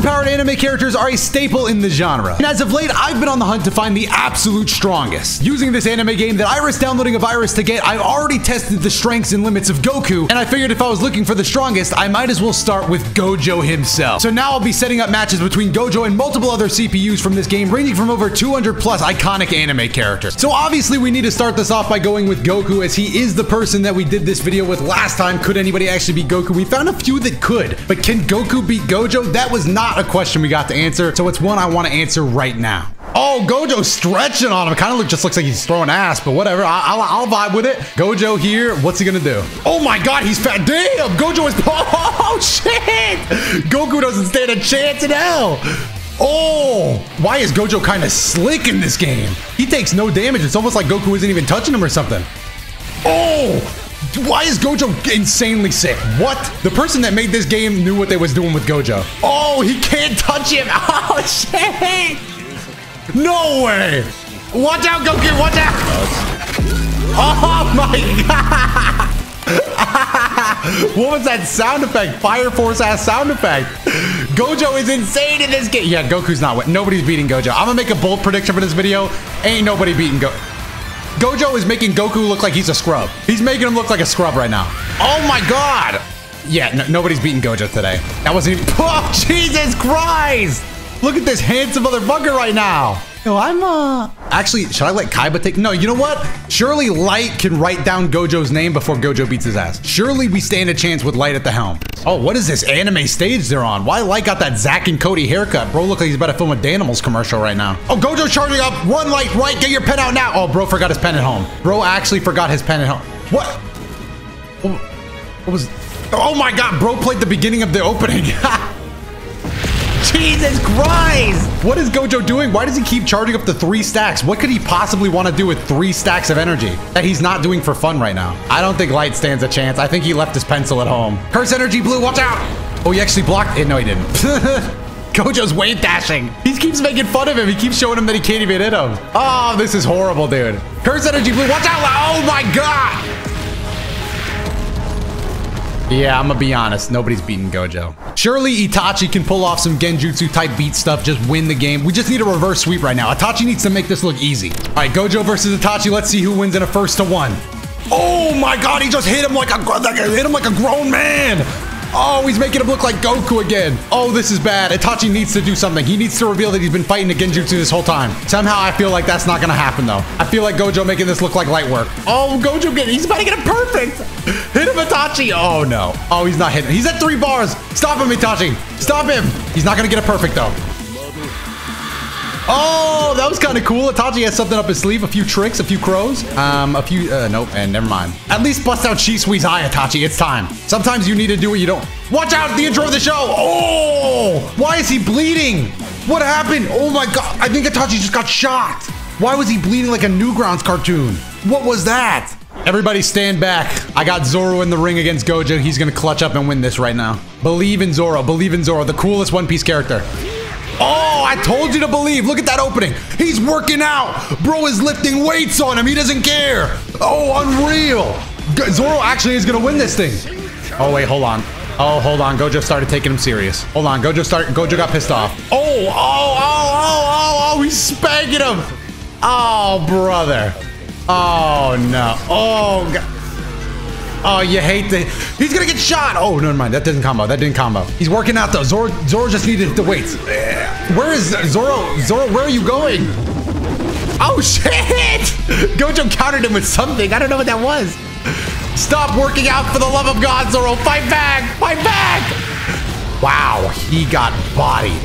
Overpowered anime characters are a staple in the genre. And as of late, I've been on the hunt to find the absolute strongest. Using this anime game that I risked downloading a virus to get, I've already tested the strengths and limits of Goku, and I figured if I was looking for the strongest, I might as well start with Gojo himself. So now I'll be setting up matches between Gojo and multiple other CPUs from this game, ranging from over 200 plus iconic anime characters. So obviously we need to start this off by going with Goku as he is the person that we did this video with last time. Could anybody actually beat Goku? We found a few that could, but can Goku beat Gojo? That was not a question we got to answer, so it's one I want to answer right now. Oh, Gojo stretching on him. Kind of look, just looks like he's throwing ass, but whatever. I, will I'll vibe with it. Gojo here. What's he gonna do? Oh my God, he's fat. Damn, Gojo is. Oh shit! Goku doesn't stand a chance in hell. Oh, why is Gojo kind of slick in this game? He takes no damage. It's almost like Goku isn't even touching him or something. Oh, why is Gojo insanely sick? What? The person that made this game knew what they was doing with Gojo. Oh, he can't touch him. Oh, shit. No way. Watch out, Goku. Watch out. Oh, my God. what was that sound effect? Fire Force ass sound effect. Gojo is insane in this game. Yeah, Goku's not. Nobody's beating Gojo. I'm gonna make a bold prediction for this video. Ain't nobody beating Go. Gojo is making Goku look like he's a scrub. He's making him look like a scrub right now. Oh my god. Yeah, nobody's beating Gojo today. That wasn't even. Oh, Jesus Christ! Look at this handsome motherfucker right now. No, I'm, uh... Actually, should I let Kaiba take... No, you know what? Surely Light can write down Gojo's name before Gojo beats his ass. Surely we stand a chance with Light at the helm. Oh, what is this anime stage they're on? Why Light got that Zack and Cody haircut? Bro look like he's about to film a Danimals commercial right now. Oh, Gojo's charging up. Run, Light, right. Get your pen out now. Oh, bro forgot his pen at home. Bro actually forgot his pen at home. What? What was... Oh my god, bro played the beginning of the opening. Jesus Christ! What is Gojo doing? Why does he keep charging up the three stacks? What could he possibly want to do with three stacks of energy that he's not doing for fun right now? I don't think Light stands a chance. I think he left his pencil at home. Curse Energy Blue, watch out! Oh, he actually blocked it. No, he didn't. Gojo's wave dashing. He keeps making fun of him. He keeps showing him that he can't even hit him. Oh, this is horrible, dude. Curse Energy Blue, watch out! Oh my god! Yeah, I'm gonna be honest. Nobody's beating Gojo. Surely Itachi can pull off some Genjutsu type beat stuff, just win the game. We just need a reverse sweep right now. Itachi needs to make this look easy. All right, Gojo versus Itachi. Let's see who wins in a first to one. Oh my God, he just hit him like a, hit him like a grown man. Oh, he's making him look like Goku again. Oh, this is bad. Itachi needs to do something. He needs to reveal that he's been fighting a Genjutsu this whole time. Somehow I feel like that's not gonna happen though. I feel like Gojo making this look like light work. Oh, Gojo getting, he's about to get it perfect. Hit him, Itachi. Oh no. Oh, he's not hitting. He's at three bars. Stop him, Itachi. Stop him. He's not gonna get it perfect though. Oh, that was kind of cool. Itachi has something up his sleeve. A few tricks, a few crows. Um, a few, uh, nope, and never mind. At least bust out Shisui Eye, Itachi. It's time. Sometimes you need to do what you don't. Watch out, the intro of the show. Oh, why is he bleeding? What happened? Oh my God, I think Itachi just got shot. Why was he bleeding like a Newgrounds cartoon? What was that? Everybody stand back. I got Zoro in the ring against Gojo. He's gonna clutch up and win this right now. Believe in Zoro. Believe in Zoro, the coolest One Piece character. Oh, I told you to believe. Look at that opening. He's working out. Bro is lifting weights on him. He doesn't care. Oh, unreal. Zoro actually is going to win this thing. Oh, wait, hold on. Oh, hold on. Gojo started taking him serious. Hold on. Gojo started. Gojo got pissed off. Oh, oh, oh, oh, oh, oh. He's spanking him. Oh, brother. Oh, no. Oh, God. Oh, you hate the... He's gonna get shot! Oh, never mind. That didn't combo. That didn't combo. He's working out, though. Zoro, Zoro just needed the weights. Where is Zoro? Zoro, where are you going? Oh, shit! Gojo countered him with something. I don't know what that was. Stop working out for the love of God, Zoro. Fight back! Fight back! Wow, he got bodied.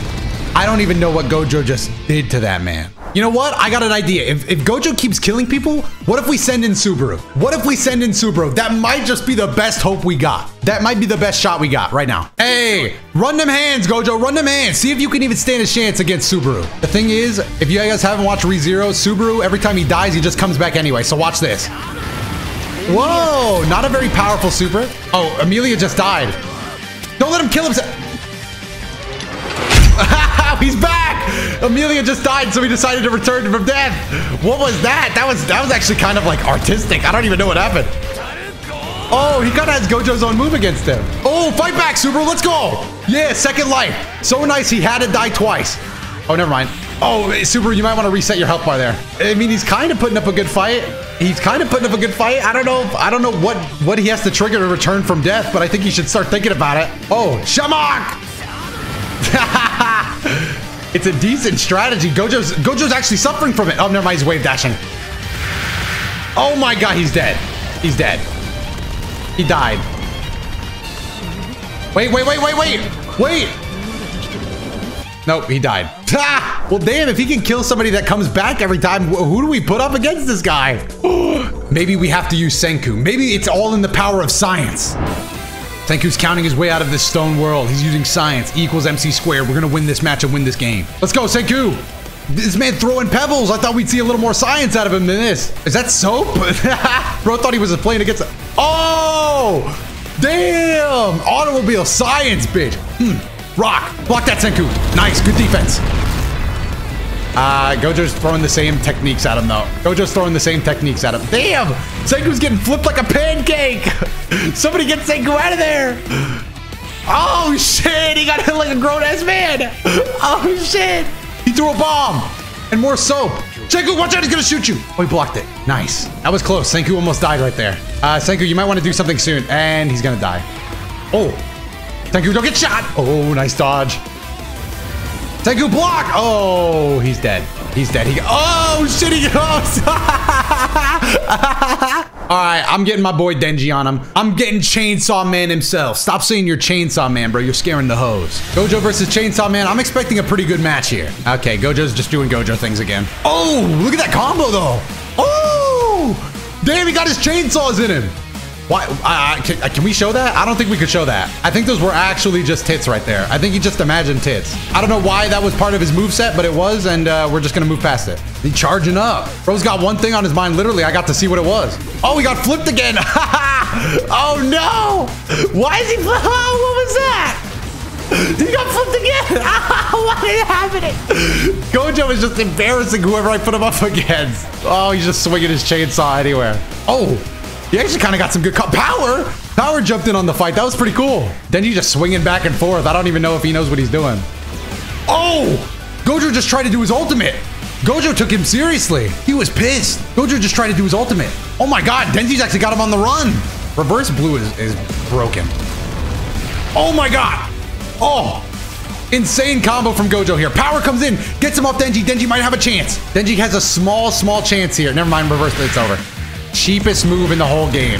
I don't even know what Gojo just did to that man. You know what? I got an idea. If, if Gojo keeps killing people, what if we send in Subaru? What if we send in Subaru? That might just be the best hope we got. That might be the best shot we got right now. Hey, run them hands, Gojo. Run them hands. See if you can even stand a chance against Subaru. The thing is, if you guys haven't watched ReZero, Subaru, every time he dies, he just comes back anyway. So watch this. Whoa, not a very powerful super. Oh, Emilia just died. Don't let him kill himself. He's back! Emilia just died, so we decided to return from death. What was that? That was that was actually kind of like artistic. I don't even know what happened. Oh, he kind of has Gojo's own move against him. Oh, fight back, Subaru. Let's go. Yeah, second life. So nice he had to die twice. Oh, never mind. Oh, Super, you might want to reset your health bar there. I mean, he's kind of putting up a good fight. He's kind of putting up a good fight. I don't know. I don't know what what he has to trigger to return from death, but I think he should start thinking about it. Oh, Shamak! it's a decent strategy. Gojo's Gojo's actually suffering from it. Oh, never mind. He's wave dashing. Oh my god, he's dead. He's dead. He died. Wait, wait, wait, wait, wait, wait. Nope, he died. Ah! Well, damn, if he can kill somebody that comes back every time, who do we put up against this guy? Maybe we have to use Senku. Maybe it's all in the power of science. Senku's counting his way out of this stone world. He's using science. E equals MC squared. We're gonna win this match and win this game. Let's go, Senku. This man throwing pebbles. I thought we'd see a little more science out of him than this. Is that soap? Bro thought he was playing against. A oh, damn! Automobile science, bitch. Hmm. Rock. Block that Senku. Nice. Good defense. Uh, Gojo's throwing the same techniques at him, though. Gojo's throwing the same techniques at him. Damn! Senku's getting flipped like a pancake! Somebody get Senku out of there! Oh, shit! He got hit like a grown-ass man! Oh, shit! He threw a bomb! And more soap! Senku, watch out! He's gonna shoot you! Oh, he blocked it. Nice. That was close. Senku almost died right there. Uh, Senku, you might want to do something soon. And he's gonna die. Oh, Senku, don't get shot. Oh, nice dodge. Senku, block. Oh, he's dead. He's dead. He. Oh shit! He goes. All right, I'm getting my boy Denji on him. I'm getting Chainsaw Man himself. Stop saying you're Chainsaw Man, bro. You're scaring the hoes. Gojo versus Chainsaw Man. I'm expecting a pretty good match here. Okay, Gojo's just doing Gojo things again. Oh, look at that combo though. Oh, damn, he got his chainsaws in him. Why? Uh, can, can, we show that? I don't think we could show that. I think those were actually just tits right there. I think he just imagined tits. I don't know why that was part of his move set, but it was, and uh, we're just gonna move past it. He charging up. Bro's got one thing on his mind. Literally, I got to see what it was. Oh, he got flipped again. oh no! Why is he? Oh, what was that? He got flipped again! what is happening? Gojo is just embarrassing whoever I put him up against. Oh, he's just swinging his chainsaw anywhere. Oh, he actually kind of got some good power. Power jumped in on the fight. That was pretty cool. Then he just swinging back and forth. I don't even know if he knows what he's doing. Oh, Gojo just tried to do his ultimate. Gojo took him seriously. He was pissed. Gojo just tried to do his ultimate. Oh my God, Denji's actually got him on the run. Reverse blue is, is broken. Oh my God. Oh, Insane combo from Gojo here. Power comes in, gets him off Denji. Denji might have a chance. Denji has a small, small chance here. Never mind, reverse, it's over. Cheapest move in the whole game.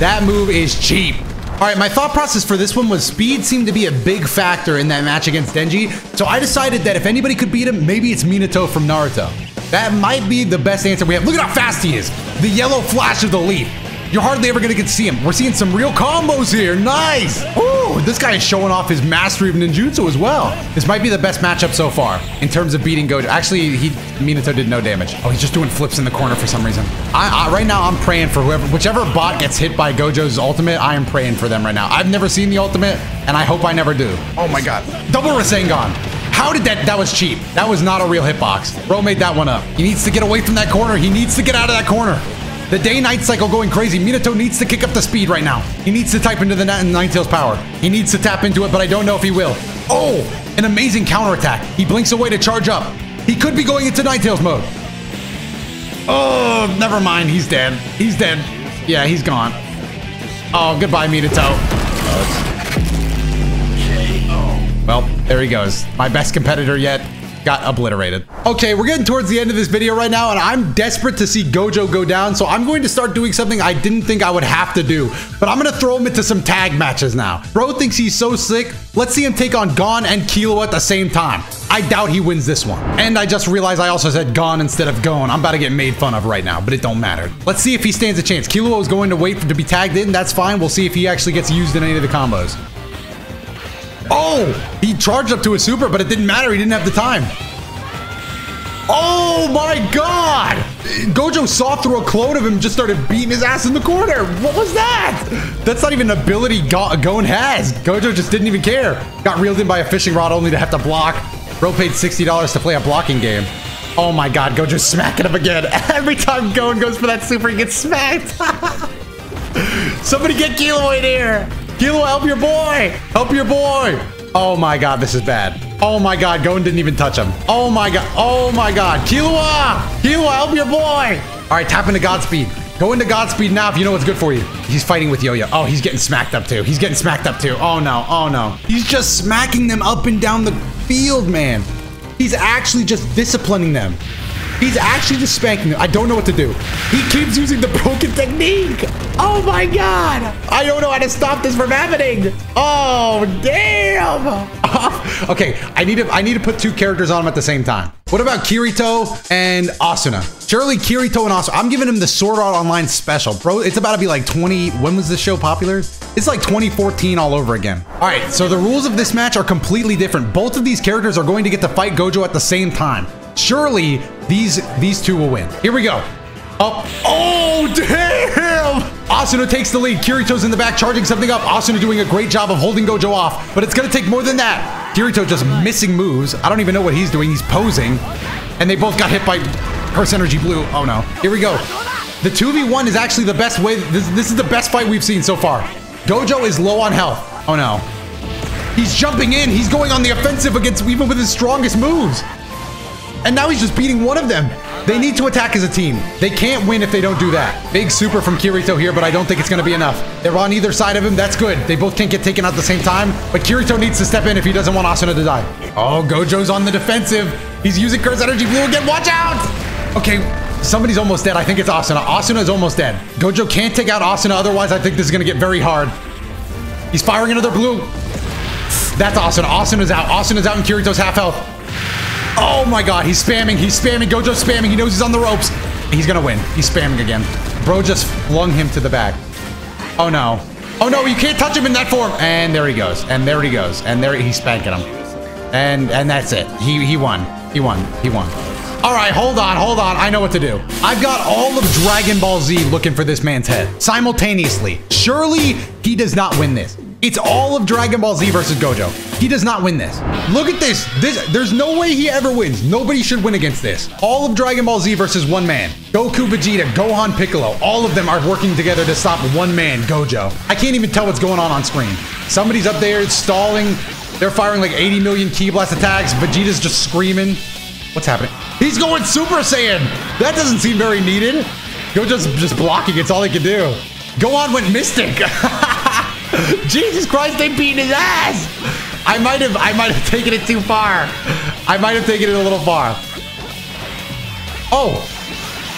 That move is cheap. All right, my thought process for this one was speed seemed to be a big factor in that match against Denji. So I decided that if anybody could beat him, maybe it's Minato from Naruto. That might be the best answer we have. Look at how fast he is. The yellow flash of the leaf. You're hardly ever gonna get to see him. We're seeing some real combos here. Nice. Ooh, this guy is showing off his mastery of ninjutsu as well. This might be the best matchup so far in terms of beating Gojo. Actually, he Minato did no damage. Oh, he's just doing flips in the corner for some reason. I, I, right now, I'm praying for whoever, whichever bot gets hit by Gojo's ultimate. I am praying for them right now. I've never seen the ultimate, and I hope I never do. Oh my god, double Rasengan. How did that? That was cheap. That was not a real hitbox. Bro made that one up. He needs to get away from that corner. He needs to get out of that corner. The day-night cycle going crazy. Minato needs to kick up the speed right now. He needs to type into the Nine-Tails power. He needs to tap into it, but I don't know if he will. Oh, an amazing counterattack. He blinks away to charge up. He could be going into Nine-Tails mode. Oh, never mind. He's dead. He's dead. Yeah, he's gone. Oh, goodbye, Minato. Well, there he goes. My best competitor yet got obliterated. Okay, we're getting towards the end of this video right now, and I'm desperate to see Gojo go down, so I'm going to start doing something I didn't think I would have to do, but I'm gonna throw him into some tag matches now. Bro thinks he's so sick. Let's see him take on Gon and Killua at the same time. I doubt he wins this one. And I just realized I also said Gon instead of Gon. I'm about to get made fun of right now, but it don't matter. Let's see if he stands a chance. Killua is going to wait for to be tagged in. That's fine. We'll see if he actually gets used in any of the combos. Oh, he charged up to a super, but it didn't matter. He didn't have the time. Oh my god! Gojo saw through a clone of him just started beating his ass in the corner. What was that? That's not even an ability Go Gon has. Gojo just didn't even care. Got reeled in by a fishing rod only to have to block. Bro paid $60 to play a blocking game. Oh my god, Gojo's smacking him again. Every time Gon goes for that super, he gets smacked. Somebody get Killua in here. Killua, help your boy! Help your boy! Oh my god, this is bad. Oh my god, Gon didn't even touch him. Oh my god. Oh my god. Killua! Killua, help your boy! All right, tap into Godspeed. Go into Godspeed now if you know what's good for you. He's fighting with Yo-Yo. Oh, he's getting smacked up too. He's getting smacked up too. Oh no, oh no. He's just smacking them up and down the field, man. He's actually just disciplining them. He's actually just spanking them. I don't know what to do. He keeps using the broken technique. Oh my god. I don't know how to stop this from happening. Oh, damn. okay, I need to I need to put two characters on him at the same time. What about Kirito and Asuna? Surely Kirito and Asuna. I'm giving him the Sword Art Online special. Bro, it's about to be like 20. When was this show popular? It's like 2014 all over again. All right, so the rules of this match are completely different. Both of these characters are going to get to fight Gojo at the same time. Surely these these two will win. Here we go. Oh, oh damn! Asuna takes the lead. Kirito's in the back charging something up. Asuna doing a great job of holding Gojo off, but it's gonna take more than that. Kirito just missing moves. I don't even know what he's doing. He's posing. And they both got hit by Curse Energy Blue. Oh no. Here we go. The 2v1 is actually the best way. This, this is the best fight we've seen so far. Gojo is low on health. Oh no. He's jumping in. He's going on the offensive against even with his strongest moves. And now he's just beating one of them. They need to attack as a team. They can't win if they don't do that. Big super from Kirito here, but I don't think it's going to be enough. They're on either side of him. That's good. They both can't get taken out at the same time, but Kirito needs to step in if he doesn't want Asuna to die. Oh, Gojo's on the defensive. He's using Curse Energy Blue again. Watch out! Okay, somebody's almost dead. I think it's Asuna. Asuna is almost dead. Gojo can't take out Asuna, otherwise I think this is going to get very hard. He's firing another blue. That's Asuna. Asuna's out. Asuna's out and Kirito's half health. Oh my god, he's spamming, he's spamming, Gojo's spamming, he knows he's on the ropes. He's gonna win. He's spamming again. Bro just flung him to the back. Oh no. Oh no, you can't touch him in that form. And there he goes. And there he goes. And there he's spanking him. And and that's it. He he won. He won. He won. All right, hold on, hold on. I know what to do. I've got all of Dragon Ball Z looking for this man's head simultaneously. Surely he does not win this. It's all of Dragon Ball Z versus Gojo. He does not win this. Look at this. This there's no way he ever wins. Nobody should win against this. All of Dragon Ball Z versus one man. Goku, Vegeta, Gohan, Piccolo. All of them are working together to stop one man, Gojo. I can't even tell what's going on on screen. Somebody's up there stalling. They're firing like 80 million ki blast attacks. Vegeta's just screaming. What's happening? He's going Super Saiyan. That doesn't seem very needed. Gojo's just blocking. It's all he can do. Gohan went Mystic. Jesus Christ, they beat his ass. I might have I might have taken it too far. I might have taken it a little far. Oh,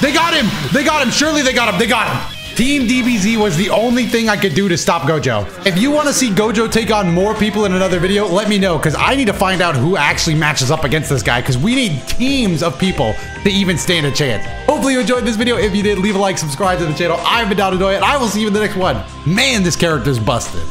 they got him. They got him. Surely they got him. They got him. Team DBZ was the only thing I could do to stop Gojo. If you want to see Gojo take on more people in another video, let me know because I need to find out who actually matches up against this guy because we need teams of people to even stand a chance. Hopefully you enjoyed this video. If you did, leave a like, subscribe to the channel. I've been Doto and I will see you in the next one. Man, this character's busted.